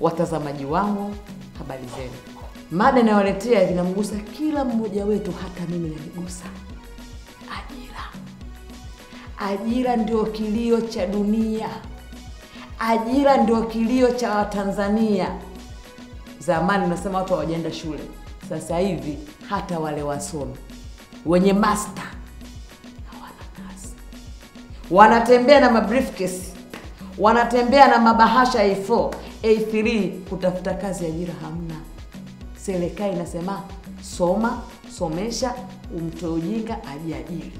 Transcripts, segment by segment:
watazamaji wangu, habari zenu. Mada inayowaletea inamgusa kila mmoja wetu, hata mimi nanigusa. Ajira, ajira ndio kilio cha dunia, ajira ndio kilio cha Watanzania. Zamani unasema watu hawajaenda shule, sasa hivi hata wale wasomi wenye master hawana kazi, wanatembea na mabriefcase, wanatembea na mabahasha A4 A3 kutafuta kazi, ajira hamna. Serikali inasema soma, somesha, umtoe ujinga, ajiajiri.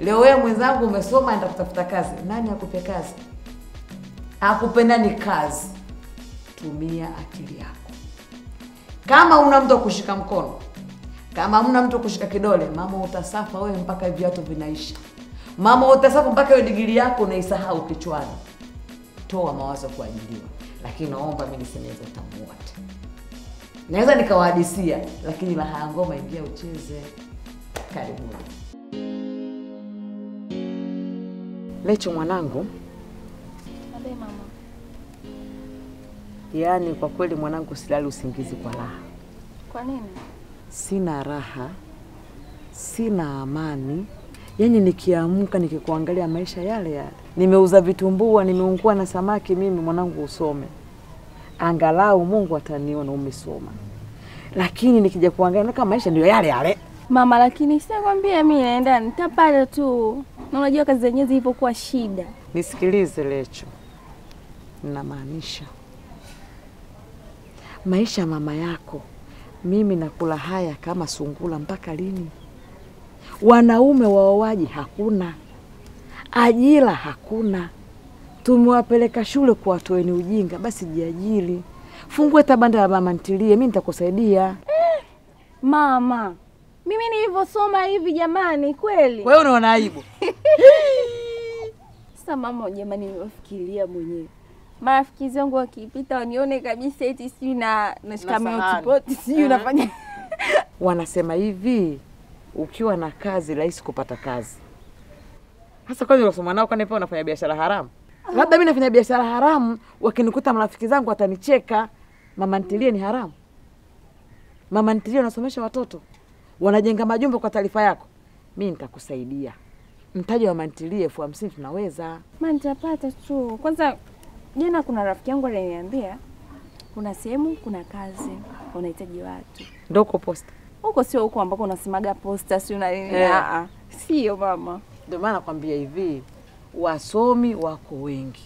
Leo wewe mwenzangu umesoma, enda kutafuta kazi, nani akupe kazi? Akupenda ni kazi. Tumia akili yako. Kama una mtu kushika mkono, kama una mtu kushika kidole, mama, utasafa wewe mpaka viatu vinaisha. Mama, utasafa mpaka hiyo digiri yako unaisahau kichwani. Toa mawazo kuajiliwa, lakini naomba mimi nisemeze utamu wote. Naweza nikawahadisia, lakini raha ya ngoma, ingia ucheze. Karibuni. Lecho mwanangu, Abe mama. yaani kwa kweli mwanangu, silali usingizi kwa raha. Kwa nini? Sina raha, sina amani. Yaani nikiamka nikikuangalia maisha yale yale, nimeuza vitumbua, nimeungua na samaki. Mimi mwanangu, usome angalau Mungu ataniona umesoma, lakini nikija kuangalia kama maisha ndio yale yale. Mama, lakini sikwambia mimi naenda nitapata tu. Na unajua kazi zenyewe zilivyokuwa shida. Nisikilize Lecho, ninamaanisha maisha ya mama yako. Mimi nakula haya kama sungula mpaka lini? Wanaume waowaji hakuna, ajira hakuna, tumewapeleka shule kuwatoeni ujinga. Basi jiajiri, fungue tabanda la mama ntilie, mi nitakusaidia. Eh, Mama, mimi nilivyosoma hivi jamani, kweli? Wewe unaona aibu? Sasa mama, jamani, nimefikiria mwenyewe. Marafiki zangu wakipita wanione kabisa eti sijui na nashika Na sahani. multipoti sijui Ah. nafanya Wanasema hivi, ukiwa na kazi rahisi kupata kazi. Hasa kwani unasoma nao, kwani pia unafanya biashara haramu? Labda mi nafanya biashara haramu, wakinikuta marafiki zangu watanicheka. Mama ntilie ni haramu? Mama ntilie wanasomesha watoto, wanajenga majumba. Kwa taarifa yako, mi nitakusaidia. Mtaji wa mantilie ntilie elfu hamsini tunaweza. Ma, nitapata tu. Kwanza jana kuna rafiki yangu aliniambia kuna sehemu kuna kazi unahitaji watu Ndo uko posta. huko, sio huko ambako unasemaga posta, si una nini? Yeah. Ah, ah. Sio mama. Ndio maana nakwambia hivi, wasomi wako wengi,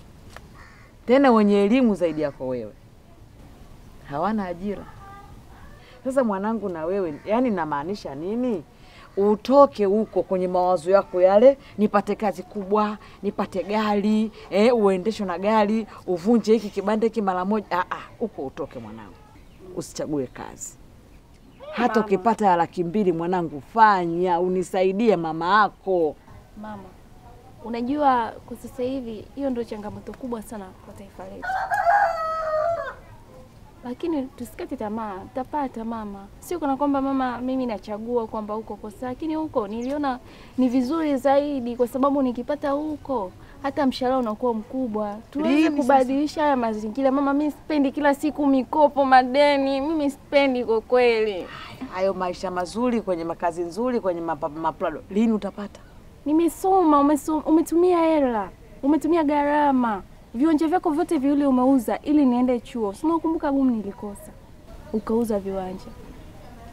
tena wenye elimu zaidi yako wewe, hawana ajira. Sasa mwanangu, na wewe yani, namaanisha nini? Utoke huko kwenye mawazo yako yale, nipate kazi kubwa, nipate gari eh, uendeshwe na gari, uvunje hiki kibanda hiki mara moja. Ah, ah, huko utoke mwanangu, usichague kazi. Hata ukipata laki mbili mwanangu, fanya unisaidie mama yako. Mama, unajua kwa sasa hivi hiyo ndio changamoto kubwa sana kwa taifa letu, lakini tusikate tamaa, tapata mama. Sio kana kwamba mama, mimi nachagua kwamba huko kosa, lakini huko niliona ni vizuri zaidi, kwa sababu nikipata huko hata mshahara unakuwa mkubwa, tuweze kubadilisha haya mazingira. Mama, mimi sipendi kila siku mikopo, madeni, mimi sipendi kwa kweli. hayo maisha mazuri kwenye makazi nzuri kwenye maplado, lini utapata? Nimesoma, umesoma, umetumia hela, umetumia gharama, viwanja vyako vyote viwili umeuza ili niende chuo. Si unakumbuka gumu nilikosa, ukauza viwanja.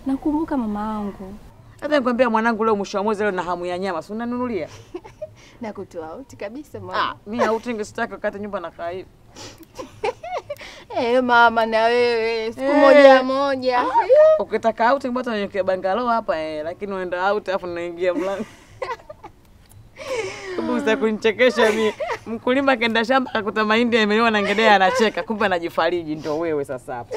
Nakumbuka mama yangu, Hata nikwambia mwanangu, leo mwisho wa mwezi leo na hamu ya nyama, si unanunulia? na kutoa auti kabisa Ah, mama. mimi auti ningesitaki wakati nyumba nakaa hivi. Eh, mama na wewe siku hey, moja moja. Ukitaka auti mbona unanyekea bangalo hapa eh, lakini unaenda auti afu unaingia mlango. Kumbe za kunichekesha mimi. Mkulima kenda shamba akakuta mahindi yamelewa na ngedea anacheka, kumbe anajifariji ndio wewe sasa hapo.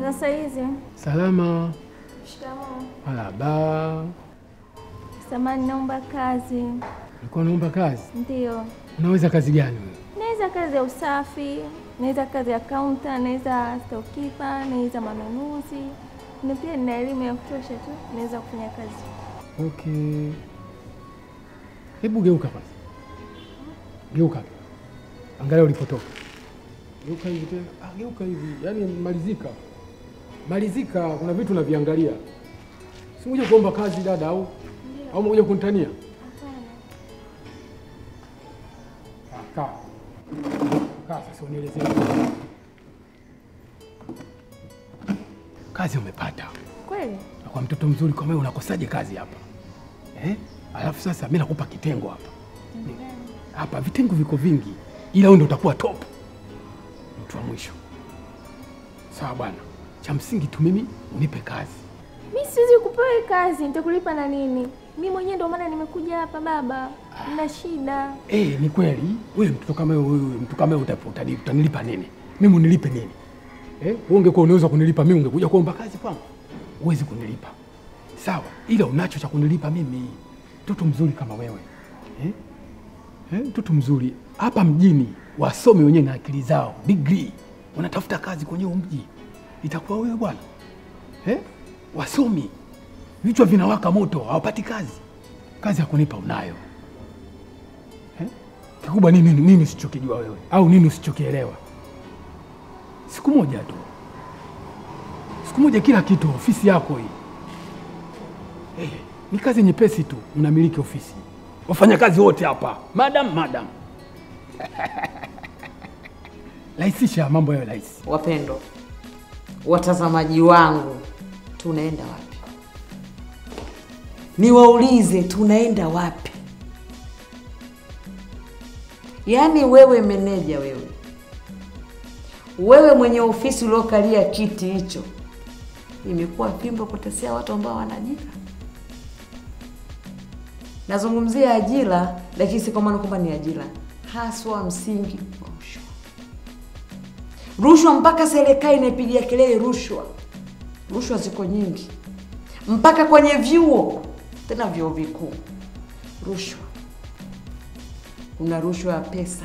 Sasa hizi Salama. shikamoo. Marhaba. Samani, naomba kazi. Ulikuwa unaomba kazi? Ndio, Unaweza kazi gani wewe? naweza kazi ya usafi, naweza kazi ya kaunta, naweza stokipa, naweza manunuzi, na pia nina elimu ya kutosha tu, naweza kufanya kazi. Okay. Hebu geuka kwanza, geuka, angalia ulipotoka. Geuka hivi tena, ah, geuka hivi, yaani malizika, malizika. Kuna vitu unaviangalia, si kuomba kazi dada, au au kuntania kunitania? Unielezee kazi umepata Kweli? na kwa mtoto mzuri kama wewe unakosaje kazi hapa eh? Alafu sasa mimi nakupa kitengo hapa hapa, vitengo viko vingi, ila wewe ndio utakuwa top, mtu wa mwisho. Sawa bwana, cha msingi tu mimi unipe kazi. Mimi siwezi kupewa kazi, nitakulipa na nini? Mimi mwenyewe ndio maana nimekuja hapa baba, nina shida. Eh, ni kweli wewe mtoto kama wewe, mtu kama wewe utanilipa nini? Mimi unilipe nini? Eh, wewe ungekuwa unaweza kunilipa mimi ungekuja kuomba kazi kwangu. Huwezi kunilipa. Sawa, ila unacho cha kunilipa mimi. Mtoto mzuri kama wewe. Eh? Eh, mtoto mzuri hapa mjini wasomi wenyewe na akili zao, degree. Wanatafuta kazi kwenye mji. Itakuwa wewe bwana. Eh? Wasomi. Vichwa vinawaka moto, hawapati kazi. Kazi ya kunipa unayo. Kikubwa nini, nini usichokijua wewe au nini usichokielewa? Siku moja tu, siku moja kila kitu, ofisi yako hii hey, ni kazi nyepesi tu. Mnamiliki ofisi, wafanyakazi wote hapa, madam madam rahisisha mambo yayo rahisi. Wapendwa watazamaji wangu, tunaenda wapi? Niwaulize, tunaenda wapi? Yaani wewe meneja, wewe wewe mwenye ofisi uliokalia kiti hicho, imekuwa fimbo kutesea watu ambao wana ajira. Nazungumzia ajira, lakini si kwa maana kwamba ni ajira haswa, msingi wa rushwa rushwa mpaka serikali inaipigia kelele rushwa. Rushwa ziko nyingi, mpaka kwenye vyuo, tena vyuo vikuu. Rushwa, kuna rushwa ya pesa,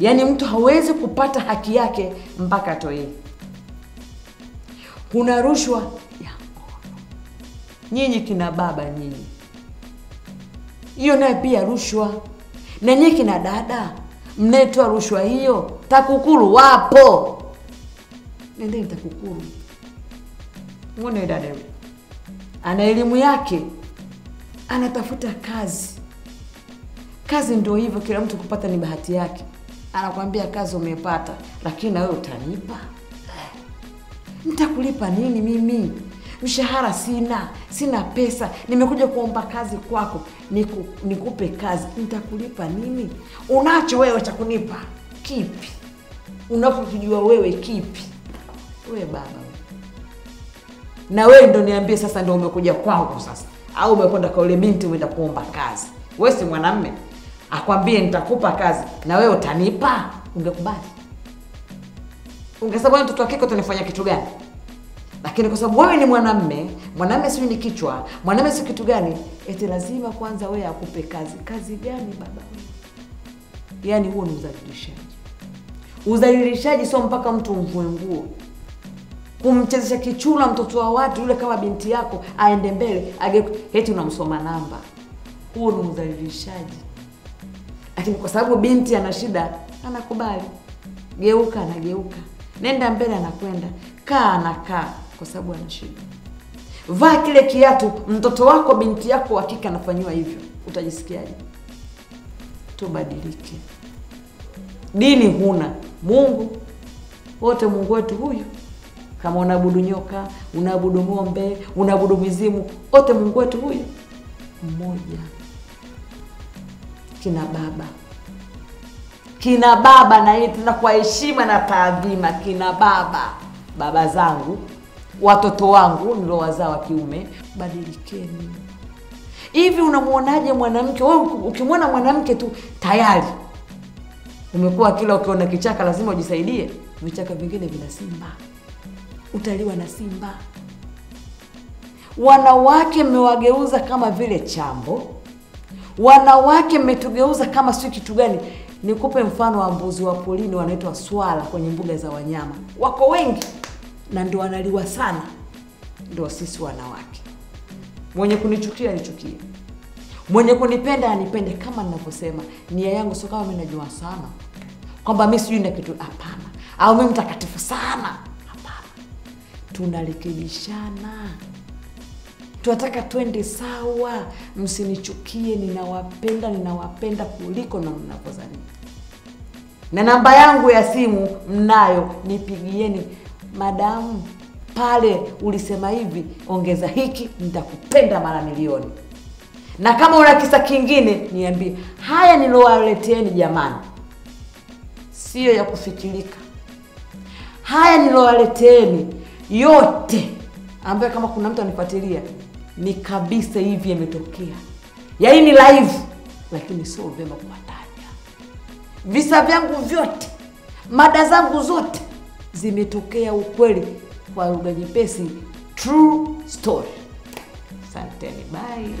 yaani mtu hawezi kupata haki yake mpaka atoe. Kuna rushwa ya ngono, nyinyi kina baba nyinyi, hiyo naye pia rushwa. Na nyinyi kina dada mnayetoa rushwa hiyo, TAKUKURU wapo, nendeni TAKUKURU. Mwone dada ana elimu yake, anatafuta kazi. Kazi ndio hivyo, kila mtu kupata ni bahati yake. Anakwambia kazi umepata, lakini na wewe utanipa nitakulipa nini mimi? Mshahara sina, sina pesa, nimekuja kuomba kazi kwako, niku, nikupe kazi, nitakulipa nini? Unacho wewe cha kunipa kipi? Unapokijua wewe kipi? Wewe baba na wewe ndo niambie sasa, ndo umekuja kwangu sasa, au umekwenda kwa yule binti umeenda kuomba kazi? Wewe si mwanamme, akwambie nitakupa kazi na wewe utanipa, ungekubali? Ungesema wewe mtoto wa kike utanifanya kitu gani? Lakini kwa sababu wewe ni mwanamme, mwanamme sijui ni kichwa, mwanamme si kitu gani, eti lazima kwanza wewe akupe kazi. Kazi gani baba Yaani huo ni udhalilishaji. Udhalilishaji sio mpaka mtu umvue nguo kumchezesha kichula mtoto wa watu yule kama binti yako aende mbele age eti unamsoma namba, huo ni udhalilishaji. Lakini kwa sababu binti ana shida, anakubali, geuka, anageuka, nenda mbele, anakwenda, kaa, anakaa, kwa sababu ana shida. Vaa kile kiatu, mtoto wako, binti yako hakika anafanyiwa hivyo, utajisikiaje? Tubadilike. Dini huna, Mungu wote, Mungu wetu huyu kama unaabudu nyoka, unaabudu ng'ombe, unaabudu mizimu, wote Mungu wetu huyu mmoja. Kina baba, kina baba, na hii tena kwa heshima na taadhima, kina baba, baba zangu, watoto wangu niliowazaa wa kiume, badilikeni. Hivi unamwonaje mwanamke? Wewe ukimwona mwanamke tu tayari umekuwa kila ukiona kichaka lazima ujisaidie. Vichaka vingine vina simba utaliwa na simba. Wanawake mmewageuza kama vile chambo, wanawake mmetugeuza kama sio kitu gani. Nikupe mfano wa mbuzi wa polini wanaitwa swala kwenye mbuga za wanyama, wako wengi na ndio wanaliwa sana, ndio sisi wanawake. Mwenye kunichukia nichukie, mwenye kunipenda anipende kama ninavyosema. Nia yangu sio kama mimi najua sana kwamba mimi sijui na kitu, hapana, au mimi mtakatifu sana, hapana. Tunarekebishana, tunataka twende sawa. Msinichukie, ninawapenda, ninawapenda kuliko na mnavyozania na namba yangu ya simu mnayo, nipigieni. Madamu pale ulisema hivi, ongeza hiki, nitakupenda mara milioni. Na kama una kisa kingine niambie. Haya nilowaleteeni jamani, siyo ya kufikirika. Haya nilowaleteeni yote, ambayo kama kuna mtu anifuatilia ni kabisa hivi yametokea, yaani ni live, lakini sio vyema kuwataja visa vyangu vyote, mada zangu zote zimetokea ukweli, kwa lugha nyepesi, true story. Asanteni, bye.